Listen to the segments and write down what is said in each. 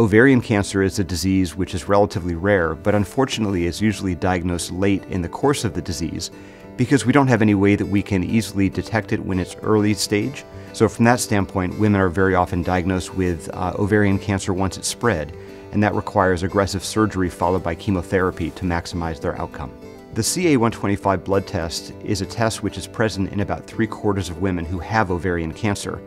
Ovarian cancer is a disease which is relatively rare, but unfortunately is usually diagnosed late in the course of the disease because we don't have any way that we can easily detect it when it's early stage. So, from that standpoint, women are very often diagnosed with uh, ovarian cancer once it's spread, and that requires aggressive surgery followed by chemotherapy to maximize their outcome. The CA125 blood test is a test which is present in about three quarters of women who have ovarian cancer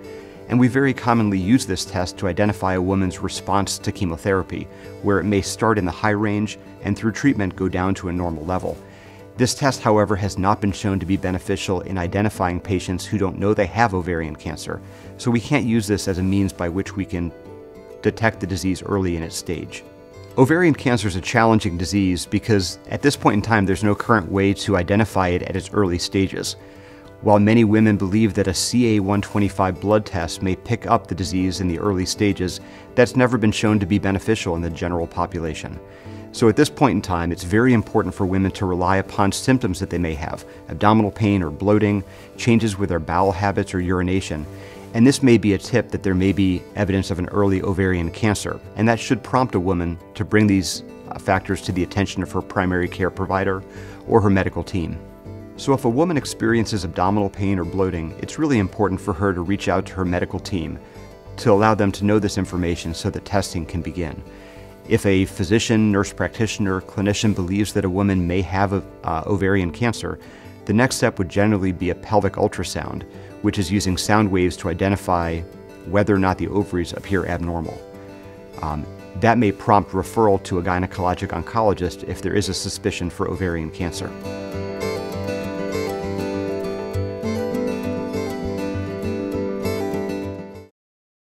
and we very commonly use this test to identify a woman's response to chemotherapy, where it may start in the high range and through treatment go down to a normal level. This test, however, has not been shown to be beneficial in identifying patients who don't know they have ovarian cancer, so we can't use this as a means by which we can detect the disease early in its stage. Ovarian cancer is a challenging disease because at this point in time there's no current way to identify it at its early stages. While many women believe that a CA125 blood test may pick up the disease in the early stages, that's never been shown to be beneficial in the general population. So at this point in time, it's very important for women to rely upon symptoms that they may have abdominal pain or bloating, changes with their bowel habits or urination. And this may be a tip that there may be evidence of an early ovarian cancer, and that should prompt a woman to bring these uh, factors to the attention of her primary care provider or her medical team. So if a woman experiences abdominal pain or bloating, it's really important for her to reach out to her medical team to allow them to know this information so that testing can begin. If a physician, nurse practitioner, clinician believes that a woman may have a, uh, ovarian cancer, the next step would generally be a pelvic ultrasound, which is using sound waves to identify whether or not the ovaries appear abnormal. Um, that may prompt referral to a gynecologic oncologist if there is a suspicion for ovarian cancer.